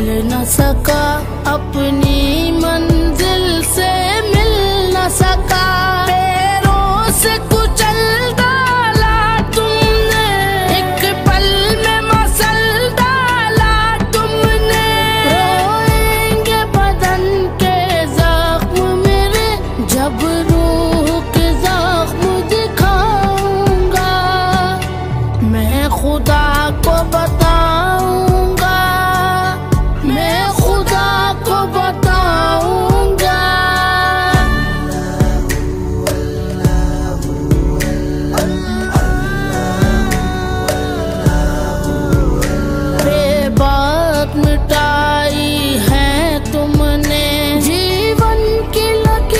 मिल न सका, अपनी मंजिल से मिल न सका। पैरों से कुचल डाला तुमने, एक पल में मसल डाला तुमने। रोएँगे बदन के जख्म मेरे, जब रूह के जख्म दिखाऊँगा। मैं खुदा को बता